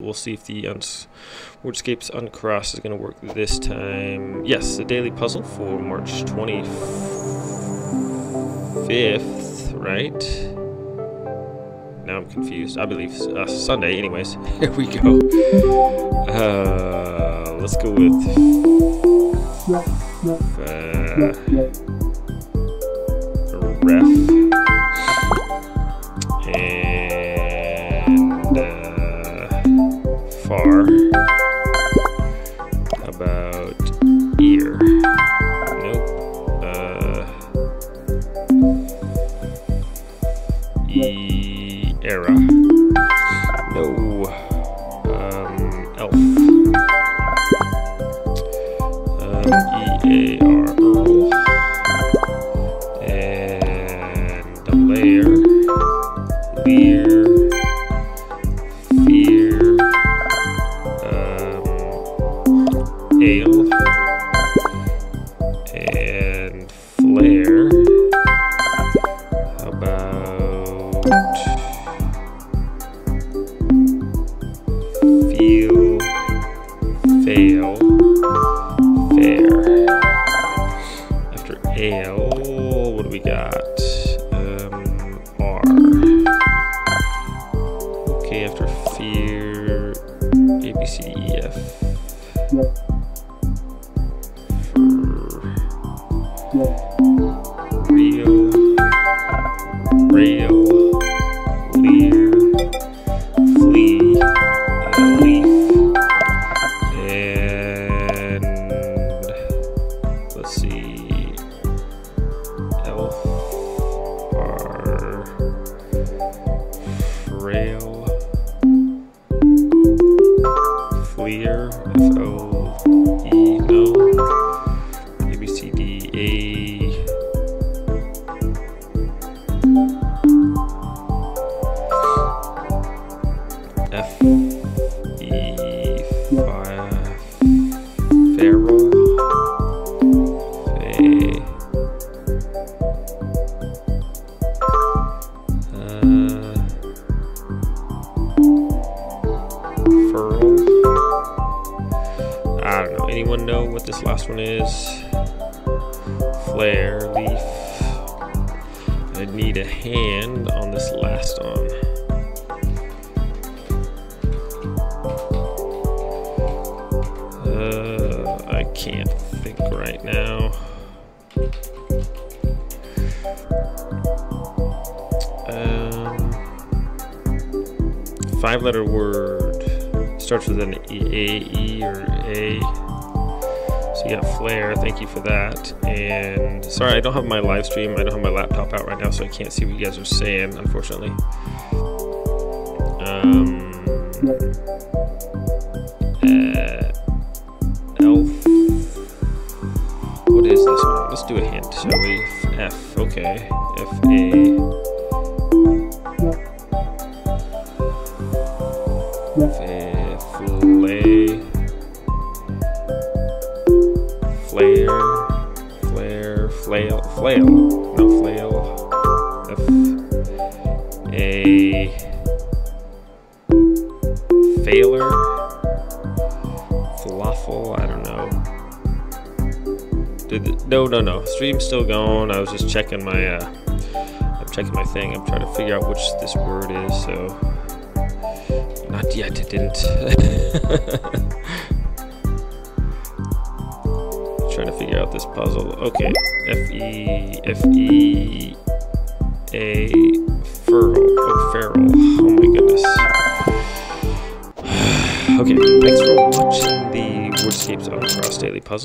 We'll see if the uns Wordscapes Uncrossed is going to work this time. Yes, the daily puzzle for March 25th, right? Now I'm confused. I believe uh, Sunday, anyways. Here we go. Uh, let's go with. Uh, ref. E era. No. Um, elf. Um, E A R Earl. And the layer. Lear. After what do we got? Um, R. Okay, after fear, A, B, C, E, F. Real, rail, are frail, fleer, F O E, no, A B C D A. F E five anyone know what this last one is flare leaf I need a hand on this last one Uh, I can't think right now. Um, five letter word starts with an E, A, E, or A. So you got. Thank you for that. And sorry, I don't have my live stream. I don't have my laptop out right now, so I can't see what you guys are saying, unfortunately. Um, uh, elf. What is this one? Let's do a hint, shall we? F. Okay. F A. Flail. No, flail. F. A. Failer. Falafel. I don't know. Did no, no, no. Stream's still going. I was just checking my. Uh, I'm checking my thing. I'm trying to figure out which this word is. So, not yet. It didn't. trying to figure out this puzzle. Okay. F E F E A furl. Oh, feral. Oh my goodness. Okay, thanks for watching the Wordscapes Uncrossed Daily Puzzle.